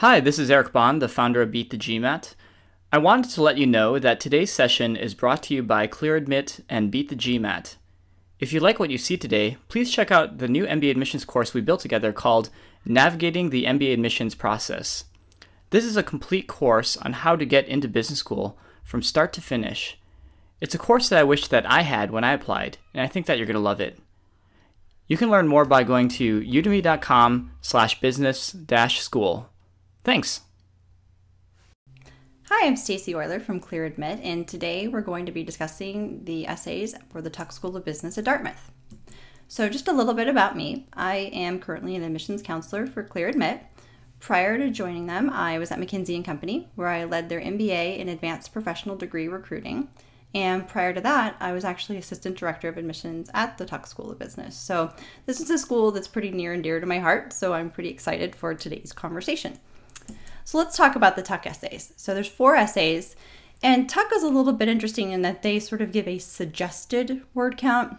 Hi, this is Eric Bond, the founder of Beat the GMAT. I wanted to let you know that today's session is brought to you by ClearAdmit and Beat the GMAT. If you like what you see today, please check out the new MBA admissions course we built together called Navigating the MBA Admissions Process. This is a complete course on how to get into business school from start to finish. It's a course that I wish that I had when I applied, and I think that you're going to love it. You can learn more by going to udemy.com slash business dash school. Thanks. Hi, I'm Stacy Euler from ClearAdmit, and today we're going to be discussing the essays for the Tuck School of Business at Dartmouth. So, just a little bit about me. I am currently an admissions counselor for ClearAdmit. Prior to joining them, I was at McKinsey and Company, where I led their MBA in Advanced Professional Degree Recruiting. And prior to that, I was actually assistant director of admissions at the Tuck School of Business. So, this is a school that's pretty near and dear to my heart, so I'm pretty excited for today's conversation. So let's talk about the Tuck essays. So there's four essays, and Tuck is a little bit interesting in that they sort of give a suggested word count.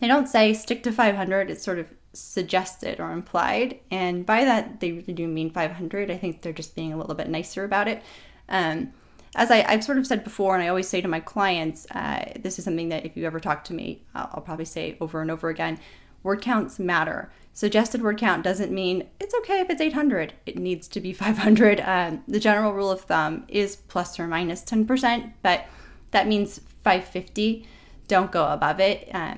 They don't say stick to 500, it's sort of suggested or implied. And by that, they really do mean 500. I think they're just being a little bit nicer about it. Um, as I, have sort of said before, and I always say to my clients, uh, this is something that if you ever talk to me, I'll, I'll probably say over and over again word counts matter. Suggested word count doesn't mean it's okay if it's 800. It needs to be 500. Um, the general rule of thumb is plus or minus 10%, but that means 550. Don't go above it. Uh,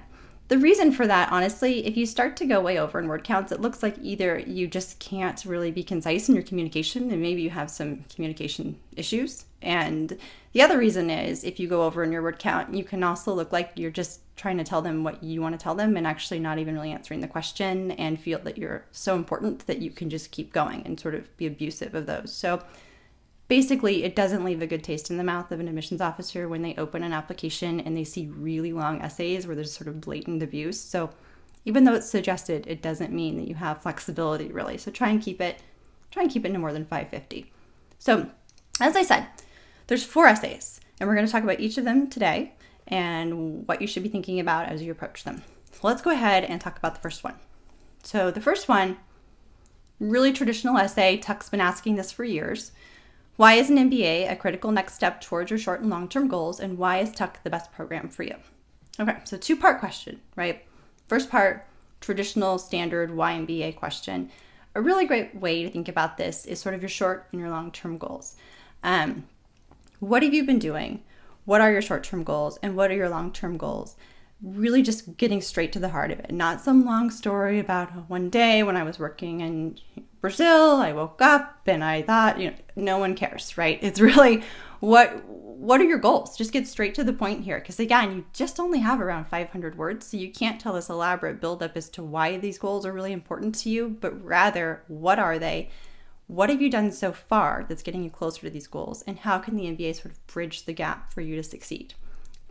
the reason for that, honestly, if you start to go way over in word counts, it looks like either you just can't really be concise in your communication and maybe you have some communication issues. And the other reason is if you go over in your word count, you can also look like you're just trying to tell them what you want to tell them and actually not even really answering the question and feel that you're so important that you can just keep going and sort of be abusive of those. So basically it doesn't leave a good taste in the mouth of an admissions officer when they open an application and they see really long essays where there's sort of blatant abuse. So even though it's suggested it doesn't mean that you have flexibility really. So try and keep it try and keep it no more than 550 so as i said there's four essays and we're going to talk about each of them today and what you should be thinking about as you approach them so let's go ahead and talk about the first one so the first one really traditional essay tuck's been asking this for years why is an MBA a critical next step towards your short and long term goals? And why is Tuck the best program for you? Okay, so two part question, right? First part, traditional standard why MBA question. A really great way to think about this is sort of your short and your long term goals. Um, what have you been doing? What are your short term goals? And what are your long term goals? Really just getting straight to the heart of it, not some long story about one day when I was working in Brazil. I woke up and I thought, you know, no one cares, right? It's really what what are your goals? Just get straight to the point here because again, you just only have around 500 words, so you can't tell this elaborate buildup as to why these goals are really important to you, but rather what are they? What have you done so far that's getting you closer to these goals, and how can the MBA sort of bridge the gap for you to succeed?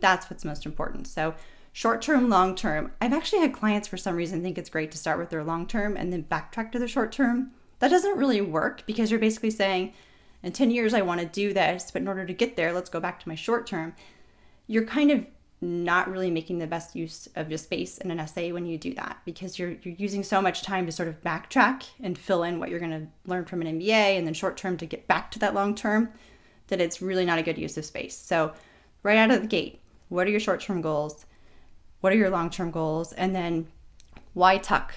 That's what's most important. So short term, long term. I've actually had clients for some reason think it's great to start with their long term and then backtrack to their short term. That doesn't really work because you're basically saying, in 10 years, I want to do this, but in order to get there, let's go back to my short term. You're kind of not really making the best use of your space in an essay when you do that because you're you're using so much time to sort of backtrack and fill in what you're going to learn from an MBA and then short term to get back to that long term that it's really not a good use of space. So, right out of the gate, what are your short-term goals? What are your long-term goals? And then why tuck?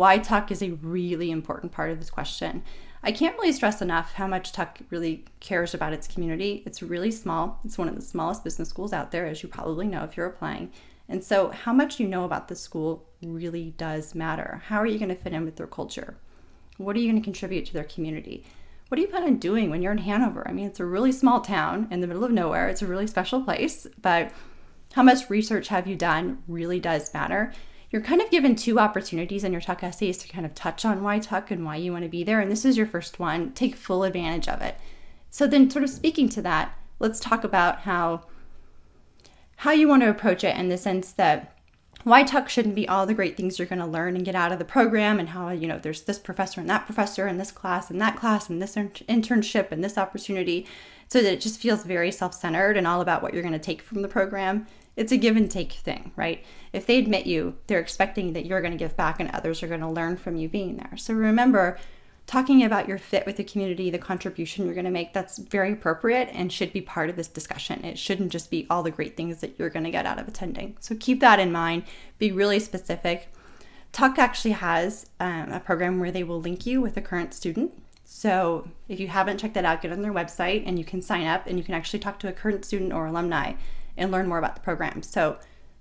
Why Tuck is a really important part of this question. I can't really stress enough how much Tuck really cares about its community. It's really small. It's one of the smallest business schools out there, as you probably know if you're applying. And so, how much you know about the school really does matter. How are you going to fit in with their culture? What are you going to contribute to their community? What do you plan on doing when you're in Hanover? I mean, it's a really small town in the middle of nowhere. It's a really special place, but how much research have you done really does matter you're kind of given two opportunities in your Tuck essays to kind of touch on why Tuck and why you want to be there. And this is your first one. Take full advantage of it. So then sort of speaking to that, let's talk about how how you want to approach it in the sense that why Tuck shouldn't be all the great things you're going to learn and get out of the program, and how, you know, there's this professor and that professor and this class and that class and this internship and this opportunity, so that it just feels very self centered and all about what you're going to take from the program it's a give and take thing, right? If they admit you, they're expecting that you're going to give back and others are going to learn from you being there. So remember, talking about your fit with the community, the contribution you're going to make, that's very appropriate and should be part of this discussion. It shouldn't just be all the great things that you're going to get out of attending. So keep that in mind, be really specific. Tuck actually has um, a program where they will link you with a current student. So if you haven't checked that out, get on their website and you can sign up and you can actually talk to a current student or alumni and learn more about the program. So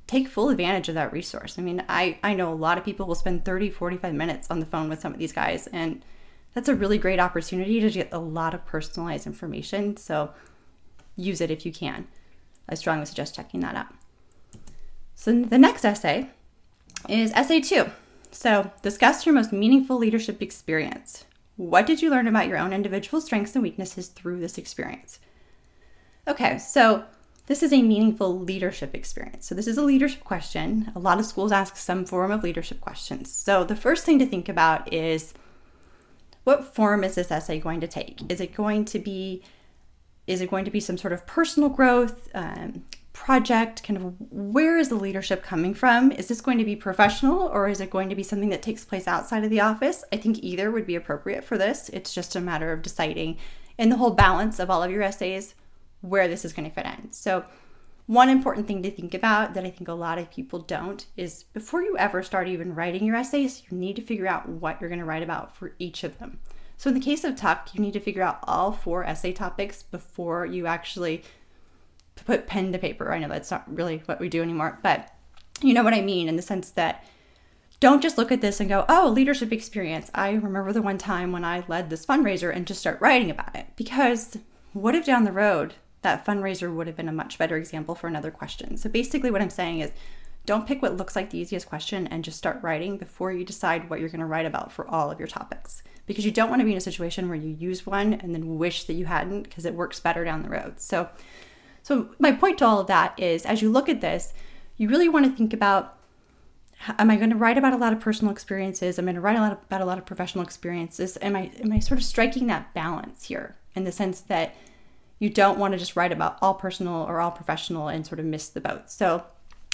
take full advantage of that resource. I mean, I, I know a lot of people will spend 30, 45 minutes on the phone with some of these guys and that's a really great opportunity to get a lot of personalized information. So use it if you can. I strongly suggest checking that out. So the next essay is essay two. So discuss your most meaningful leadership experience. What did you learn about your own individual strengths and weaknesses through this experience? Okay, so this is a meaningful leadership experience. So, this is a leadership question. A lot of schools ask some form of leadership questions. So, the first thing to think about is what form is this essay going to take? Is it going to be is it going to be some sort of personal growth um, project? Kind of where is the leadership coming from? Is this going to be professional or is it going to be something that takes place outside of the office? I think either would be appropriate for this. It's just a matter of deciding in the whole balance of all of your essays where this is going to fit in. So one important thing to think about that I think a lot of people don't is before you ever start even writing your essays, you need to figure out what you're going to write about for each of them. So, in the case of Tuck, you need to figure out all four essay topics before you actually put pen to paper. I know that's not really what we do anymore, but you know what I mean in the sense that don't just look at this and go, oh, leadership experience. I remember the one time when I led this fundraiser and just start writing about it because what if down the road that fundraiser would have been a much better example for another question. So basically, what I'm saying is don't pick what looks like the easiest question and just start writing before you decide what you're going to write about for all of your topics. Because you don't want to be in a situation where you use one and then wish that you hadn't because it works better down the road. So, so my point to all of that is as you look at this, you really want to think about am I going to write about a lot of personal experiences? I'm I going to write a lot about a lot of professional experiences? Am I am I sort of striking that balance here in the sense that you don't want to just write about all personal or all professional and sort of miss the boat. So,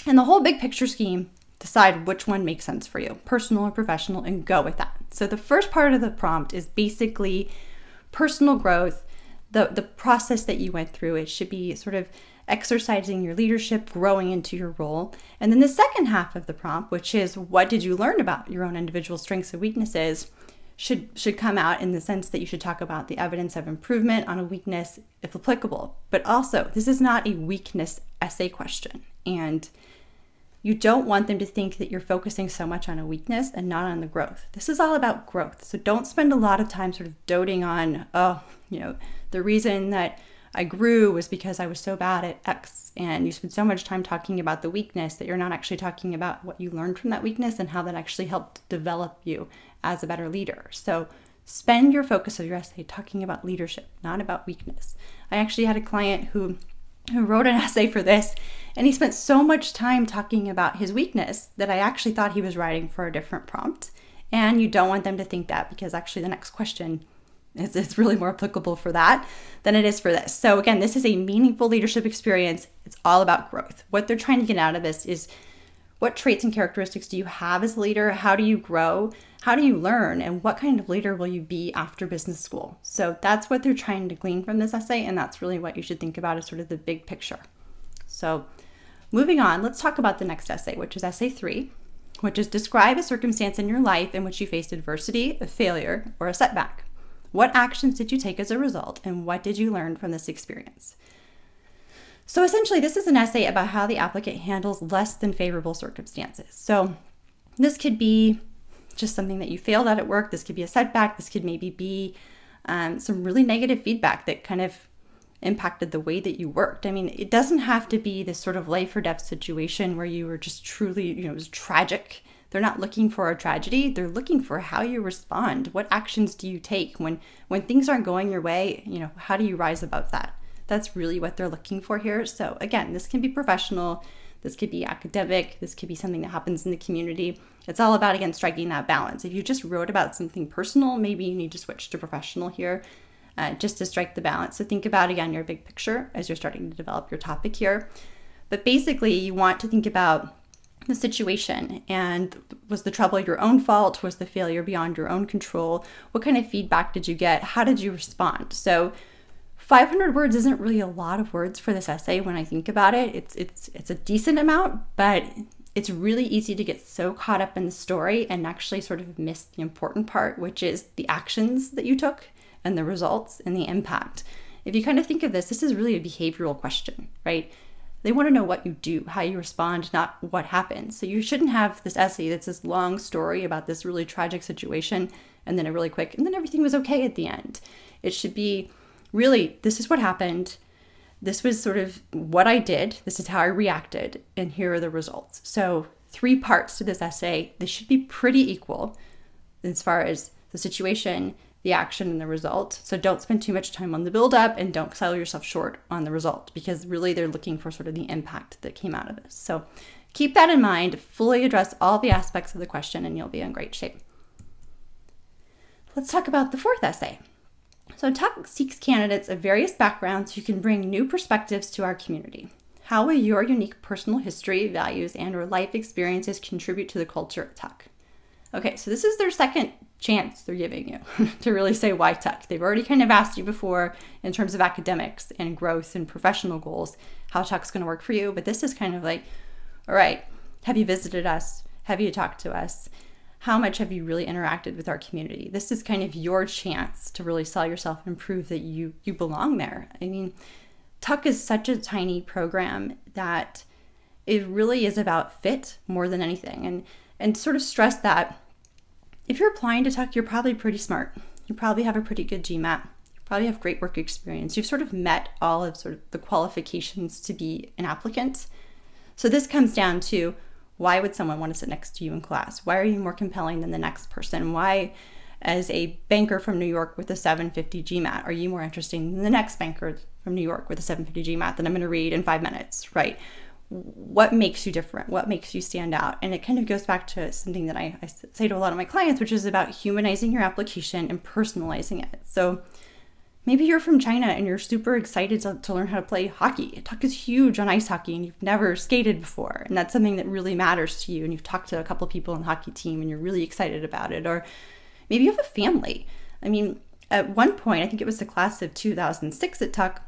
in the whole big picture scheme, decide which one makes sense for you, personal or professional, and go with that. So, the first part of the prompt is basically personal growth, the, the process that you went through. It should be sort of exercising your leadership, growing into your role. And then the second half of the prompt, which is what did you learn about your own individual strengths and weaknesses, should should come out in the sense that you should talk about the evidence of improvement on a weakness if applicable. But also, this is not a weakness essay question and you don't want them to think that you're focusing so much on a weakness and not on the growth. This is all about growth. So don't spend a lot of time sort of doting on, oh, you know, the reason that I grew was because I was so bad at X. And you spend so much time talking about the weakness that you're not actually talking about what you learned from that weakness and how that actually helped develop you as a better leader. So spend your focus of your essay talking about leadership, not about weakness. I actually had a client who who wrote an essay for this and he spent so much time talking about his weakness that I actually thought he was writing for a different prompt. And you don't want them to think that because actually the next question is, is really more applicable for that than it is for this. So again, this is a meaningful leadership experience. It's all about growth. What they're trying to get out of this is what traits and characteristics do you have as a leader? How do you grow? how do you learn and what kind of leader will you be after business school? So that's what they're trying to glean from this essay, and that's really what you should think about as sort of the big picture. So moving on, let's talk about the next essay, which is essay three, which is describe a circumstance in your life in which you faced adversity, a failure, or a setback. What actions did you take as a result, and what did you learn from this experience? So essentially, this is an essay about how the applicant handles less than favorable circumstances. So this could be just something that you failed at at work. This could be a setback. This could maybe be um, some really negative feedback that kind of impacted the way that you worked. I mean, it doesn't have to be this sort of life or death situation where you were just truly, you know, it was tragic. They're not looking for a tragedy. They're looking for how you respond. What actions do you take when when things aren't going your way? You know, how do you rise above that? That's really what they're looking for here. So again, this can be professional. This could be academic. This could be something that happens in the community. It's all about, again, striking that balance. If you just wrote about something personal, maybe you need to switch to professional here uh, just to strike the balance. So think about, again, your big picture as you're starting to develop your topic here. But basically, you want to think about the situation and was the trouble your own fault? Was the failure beyond your own control? What kind of feedback did you get? How did you respond? So 500 words isn't really a lot of words for this essay when i think about it. It's it's it's a decent amount but it's really easy to get so caught up in the story and actually sort of miss the important part which is the actions that you took and the results and the impact. If you kind of think of this this is really a behavioral question right they want to know what you do, how you respond, not what happens. So you shouldn't have this essay that's this long story about this really tragic situation and then a really quick, and then everything was okay at the end. It should be really, this is what happened. This was sort of what I did. This is how I reacted, and here are the results. So, three parts to this essay. They should be pretty equal as far as the situation, the action and the result. So don't spend too much time on the build up and don't sell yourself short on the result because really they're looking for sort of the impact that came out of this. So keep that in mind, fully address all the aspects of the question, and you'll be in great shape. Let's talk about the fourth essay. So, Tuck seeks candidates of various backgrounds who can bring new perspectives to our community. How will your unique personal history, values, and or life experiences contribute to the culture at Tuck? Okay, so this is their second chance they're giving you to really say why Tuck. They've already kind of asked you before in terms of academics and growth and professional goals how Tuck's going to work for you, but this is kind of like, all right, have you visited us? Have you talked to us? How much have you really interacted with our community? This is kind of your chance to really sell yourself and prove that you you belong there. I mean, Tuck is such a tiny program that it really is about fit more than anything. And and sort of stress that if you're applying to Tuck, you're probably pretty smart. You probably have a pretty good GMAT. You probably have great work experience. You've sort of met all of sort of the qualifications to be an applicant. So this comes down to why would someone want to sit next to you in class? Why are you more compelling than the next person? Why, as a banker from New York with a 750 GMAT, are you more interesting than the next banker from New York with a 750 GMAT that I'm going to read in five minutes, right? What makes you different? What makes you stand out? And it kind of goes back to something that I, I, say to a lot of my clients which is about humanizing your application and personalizing it. So maybe you're from china and you're super excited to, to learn how to play hockey. Tuck is huge on ice hockey and you've never skated before. And that's something that really matters to you. And you've talked to a couple people on the hockey team and you're really excited about it. Or maybe you have a family. I mean at one point i think it was the class of 2006 at tuck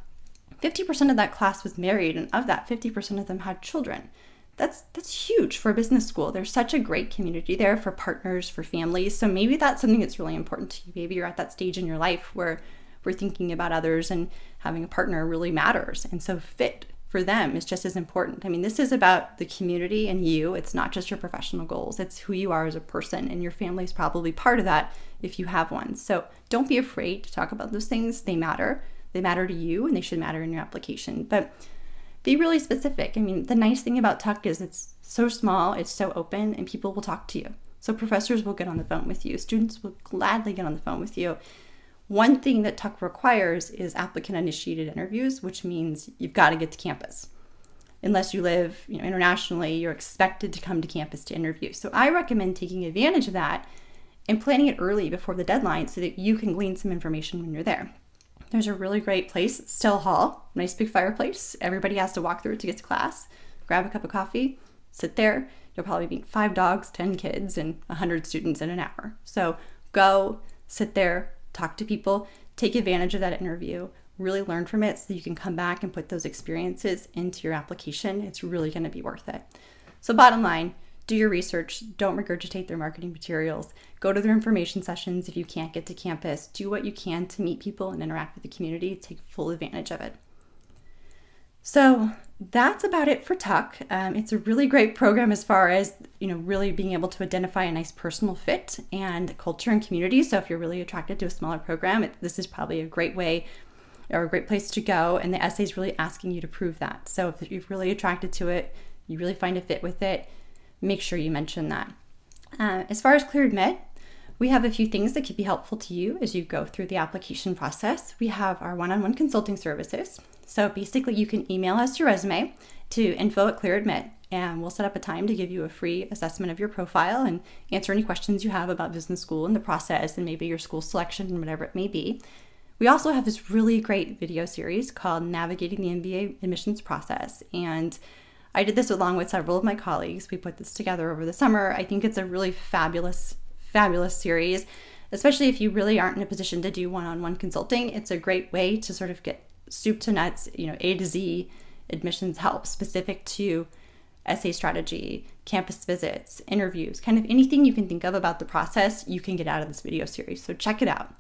50% of that class was married, and of that, 50% of them had children. That's that's huge for a business school. There's such a great community there for partners, for families. So maybe that's something that's really important to you. Maybe you're at that stage in your life where we're thinking about others and having a partner really matters. And so fit for them is just as important. I mean, this is about the community and you. It's not just your professional goals, it's who you are as a person, and your family is probably part of that if you have one. So don't be afraid to talk about those things, they matter. They matter to you and they should matter in your application. But be really specific. I mean, the nice thing about Tuck is it's so small, it's so open, and people will talk to you. So professors will get on the phone with you, students will gladly get on the phone with you. One thing that Tuck requires is applicant initiated interviews, which means you've got to get to campus. Unless you live you know, internationally, you're expected to come to campus to interview. So I recommend taking advantage of that and planning it early before the deadline so that you can glean some information when you're there. There's a really great place, Stell Hall, nice big fireplace. Everybody has to walk through it to get to class. Grab a cup of coffee, sit there. You'll probably meet five dogs, 10 kids, and 100 students in an hour. So go, sit there, talk to people, take advantage of that interview, really learn from it so you can come back and put those experiences into your application. It's really going to be worth it. So, bottom line, do your research, don't regurgitate their marketing materials, go to their information sessions if you can't get to campus, do what you can to meet people and interact with the community, take full advantage of it. So that's about it for Tuck. Um, it's a really great program as far as you know, really being able to identify a nice personal fit and culture and community. So if you're really attracted to a smaller program, it, this is probably a great way or a great place to go. And the essay is really asking you to prove that. So if you're really attracted to it, you really find a fit with it, make sure you mention that. Uh, as far as Clear Admit, we have a few things that could be helpful to you as you go through the application process. We have our one on one consulting services. So basically, you can email us your resume to info at Clear Admit, and we'll set up a time to give you a free assessment of your profile and answer any questions you have about business school and the process and maybe your school selection and whatever it may be. We also have this really great video series called Navigating the MBA Admissions Process. And I did this along with several of my colleagues. We put this together over the summer. I think it's a really fabulous, fabulous series, especially if you really aren't in a position to do one on one consulting. It's a great way to sort of get soup to nuts, you know, A to Z admissions help specific to essay strategy, campus visits, interviews, kind of anything you can think of about the process, you can get out of this video series. So check it out.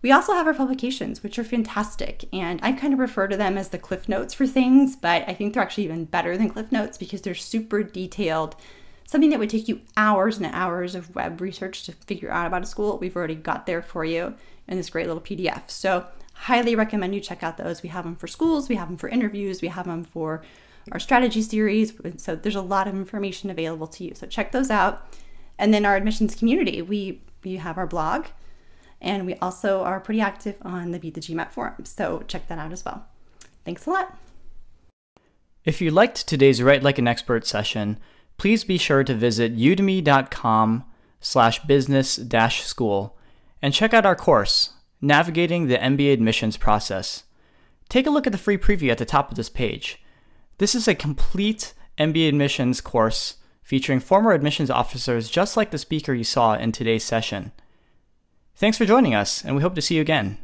We also have our publications, which are fantastic, and I kind of refer to them as the Cliff Notes for things, but I think they're actually even better than Cliff Notes because they're super detailed. Something that would take you hours and hours of web research to figure out about a school, we've already got there for you in this great little PDF. So, highly recommend you check out those. We have them for schools, we have them for interviews, we have them for our strategy series. So, there's a lot of information available to you. So, check those out. And then our admissions community, we we have our blog and we also are pretty active on the Beat the GMAT forum, so check that out as well. Thanks a lot. If you liked today's Write Like an Expert session, please be sure to visit udemy.com slash business dash school and check out our course, Navigating the MBA Admissions Process. Take a look at the free preview at the top of this page. This is a complete MBA admissions course featuring former admissions officers just like the speaker you saw in today's session. Thanks for joining us, and we hope to see you again.